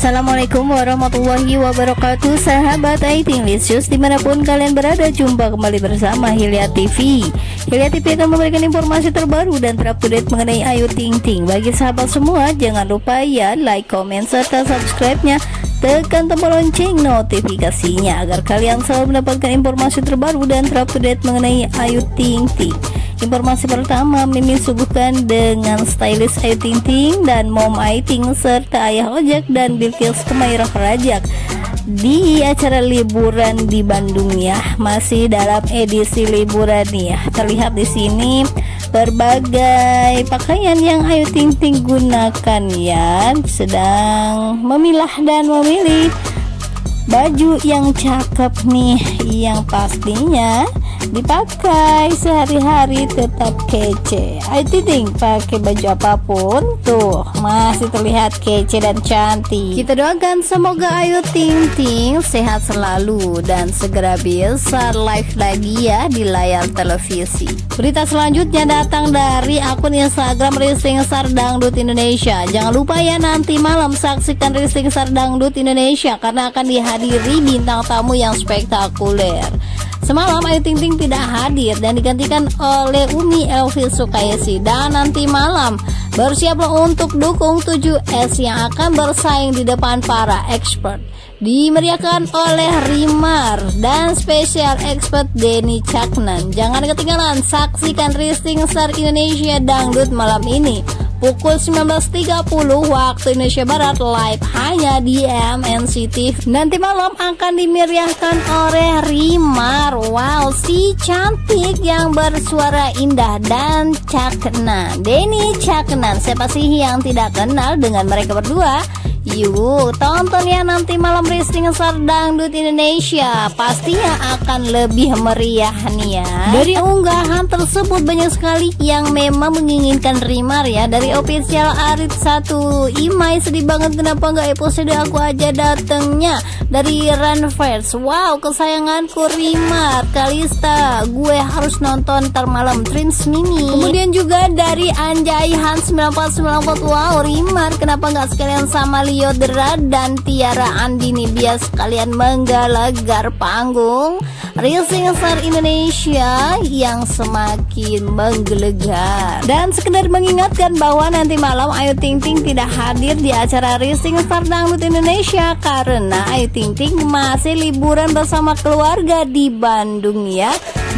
Assalamualaikum warahmatullahi wabarakatuh Sahabat Aiting Lisius Di mana pun kalian berada Jumpa kembali bersama Hilya TV Hilya TV akan memberikan informasi terbaru Dan terupdate mengenai Ayu Ting Ting. Bagi sahabat semua Jangan lupa ya Like, comment, serta subscribe-nya. Tekan tombol lonceng notifikasinya agar kalian selalu mendapatkan informasi terbaru dan terupdate mengenai Ayu Ting Ting. Informasi pertama, Mimin suguhkan dengan stylist Ayu Ting Ting dan Mom Ayu Ting serta Ayah Ojek dan Bilkis Kemairah Rajak di acara liburan di Bandung ya. Masih dalam edisi liburan ya. Terlihat di sini berbagai pakaian yang Ayu Ting Ting gunakan ya sedang memilah dan memilih baju yang cakep nih yang pastinya dipakai sehari-hari tetap kece. Ayo Ting pakai baju apa pun tuh. Masih terlihat kece dan cantik. Kita doakan semoga Ayu Ting Ting sehat selalu dan segera bisa live lagi ya di layar televisi. Berita selanjutnya datang dari akun Instagram Rising Sardangdut Indonesia. Jangan lupa ya nanti malam saksikan Rising Sardangdut Indonesia karena akan dihadiri bintang tamu yang spektakuler Semalam Ayu Ting Ting tidak hadir dan digantikan oleh Umi Elvi Sukaisi. Dan nanti malam bersiaplah untuk dukung 7S yang akan bersaing di depan para expert. Dimeriahkan oleh Rimar dan spesial expert Denny Caknan. Jangan ketinggalan saksikan Rising Star Indonesia Dangdut malam ini pukul 19.30 waktu Indonesia Barat live hanya di MNC TV. Nanti malam akan dimeriahkan oleh Rimar. Wow, si cantik yang bersuara indah dan caknan. Denny Caknan, siapa sih yang tidak kenal dengan mereka berdua? Yuk tonton ya nanti malam Rising Star Dangdut Indonesia. Pastinya akan lebih meriah nih ya. Dari unggahan tersebut banyak sekali yang memang menginginkan Rimar ya. Dari official Arit 1 Imai sedih banget kenapa nggak episode aku aja datengnya? Dari Run First Wow kesayanganku Rimar Kalista Gue harus nonton ntar malam Trins Mini Kemudian juga dari Anjay Hans 9494 Wow Rimar kenapa nggak sekalian sama Liodra dan Tiara Andini. Bias kalian menggalagar panggung Rising Star Indonesia yang semakin menggelegar. Dan sekedar mengingatkan bahwa nanti malam Ayu Ting Ting tidak hadir di acara Rising Star Dangdut Indonesia karena Ayu Ting Ting masih liburan bersama keluarga di Bandung ya.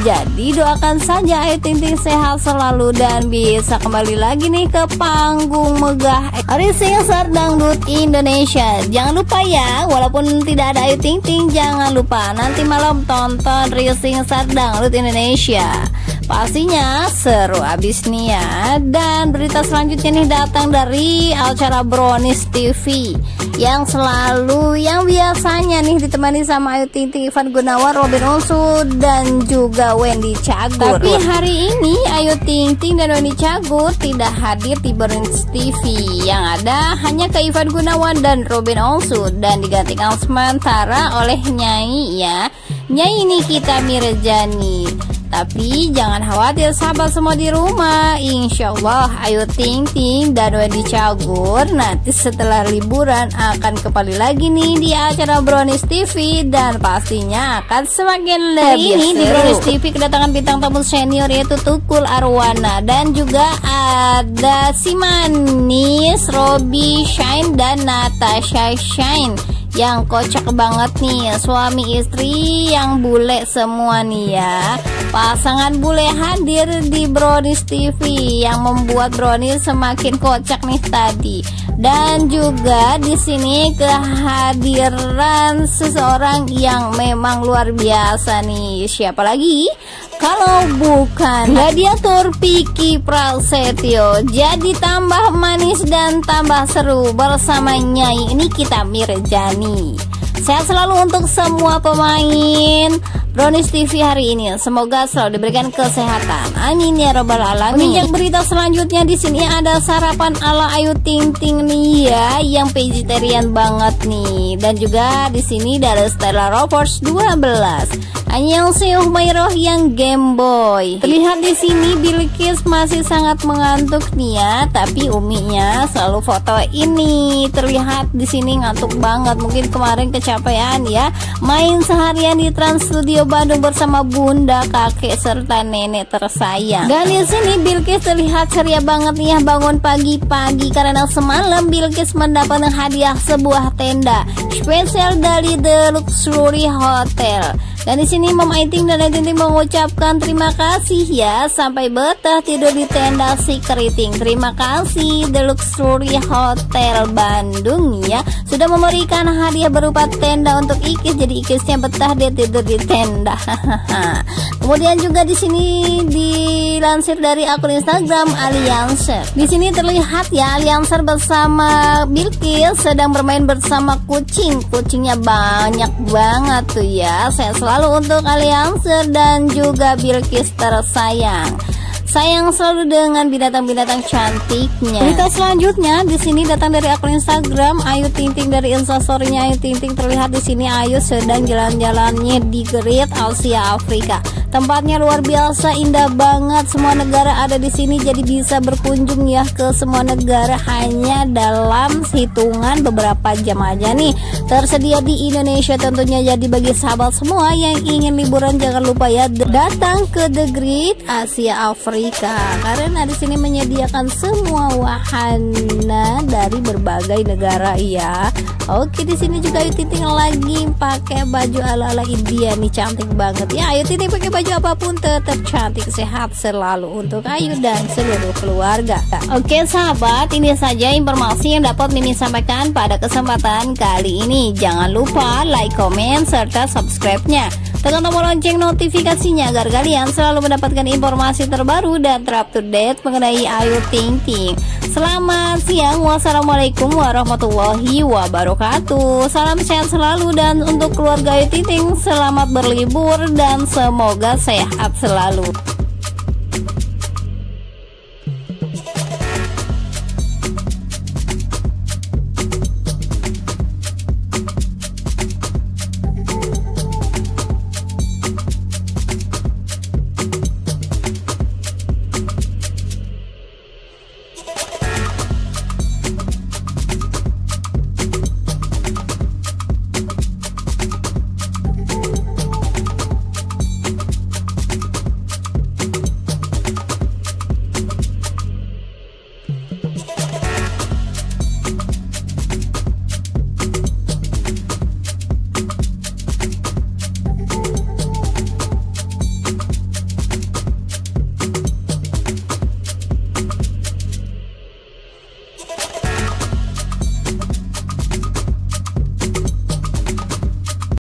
Jadi doakan saja Ayu Ting Ting sehat selalu dan bisa kembali lagi nih ke panggung megah Rising Star Dangdut Indonesia. Jangan lupa ya, walaupun tidak ada Ayu Ting Ting, jangan lupa nanti malam tonton Rising Star Dangdut Indonesia. Pastinya seru abis nih ya Dan berita selanjutnya nih datang dari acara Brownies TV Yang selalu, yang biasanya nih ditemani sama Ayu Ting Ting, Ivan Gunawan, Robin Olsu Dan juga Wendy Cagur. Tapi hari ini Ayu Ting Ting dan Wendy Cagur tidak hadir di Brownies TV Yang ada hanya ke Ivan Gunawan dan Robin Olsu. Dan digantikan sementara oleh Nyai ya. Nyai Nikita Mirjani tapi jangan khawatir sahabat semua di rumah. Insya Allah Ayu Ting Ting dan Wendy Cagur. Nanti setelah liburan akan kembali lagi nih di acara Brownies TV Dan pastinya akan semakin lebih ini di Brownies TV kedatangan bintang tamu senior yaitu Tukul Arwana Dan juga ada si manis Robby Shine dan Natasha Shine yang kocak banget nih. Suami istri yang bule semua nih ya pasangan bule hadir di Brownies TV yang membuat Brownies semakin kocak nih tadi. Dan juga di sini kehadiran seseorang yang memang luar biasa nih. Siapa lagi? Kalau bukan gladiator Piki Prasetyo jadi tambah manis dan tambah seru. Bersama Nyai ini kita Mirjani. Sehat selalu untuk semua pemain Brownies TV hari ini. Semoga selalu diberikan kesehatan. Amin ya robbal alamin. Menginjak berita selanjutnya di sini ada sarapan ala Ayu Ting Ting nih ya, yang vegetarian banget nih. Dan juga di sini dari Stella Rovers 12. Annyeonghaseyo Humayroh yang Game Boy. Terlihat di sini Bilkis masih sangat mengantuk nih ya, tapi Uminya selalu foto ini. Terlihat di sini ngantuk banget, mungkin kemarin kecapean ya. Main seharian di Trans Studio Bandung bersama bunda, kakek serta nenek tersayang. Dan di sini Bilkis terlihat ceria banget nih ya bangun pagi-pagi karena semalam Bilkis mendapatkan hadiah sebuah tenda spesial dari The Luxury Hotel. Dan di sini Mom Aiting dan Aiting mengucapkan terima kasih ya sampai betah tidur di tenda si keriting. Terima kasih The Luxury Hotel Bandung ya sudah memberikan hadiah berupa tenda untuk Ikis jadi Ikisnya betah dia tidur di tenda. Kemudian juga di sini dilansir dari akun Instagram Alianser. Di sini terlihat ya Alianser bersama Bilkis sedang bermain bersama kucing. Kucingnya banyak banget tuh ya. Saya selalu Lalu untuk Alianser dan juga Bilkis tersayang sayang selalu dengan binatang-binatang cantiknya. Berita selanjutnya di sini datang dari akun Instagram Ayu Ting Ting dari instastorynya Ayu Ting Ting terlihat di sini Ayu sedang jalan-jalannya di Great Asia Afrika. Tempatnya luar biasa indah banget. Semua negara ada di sini jadi bisa berkunjung ya ke semua negara hanya dalam hitungan beberapa jam aja nih. Tersedia di Indonesia tentunya jadi bagi sahabat semua yang ingin liburan jangan lupa ya datang ke The Great Asia Afrika karena di sini menyediakan semua wahana dari berbagai negara ya. Oke di sini juga Ayu Titing lagi pakai baju ala-ala India nih cantik banget ya. Ayu Titing pakai baju baju apa pun tetap cantik sehat selalu untuk Ayu dan seluruh keluarga. Oke sahabat ini saja informasi yang dapat Mimin sampaikan pada kesempatan kali ini. Jangan lupa like, comment, serta subscribe-nya Tekan tombol lonceng notifikasinya agar kalian selalu mendapatkan informasi terbaru dan terupdate mengenai Ayu Ting Ting. Selamat siang. Wassalamualaikum warahmatullahi wabarakatuh. Salam sehat selalu dan untuk keluarga Ayu Ting Ting Selamat berlibur dan semoga sehat selalu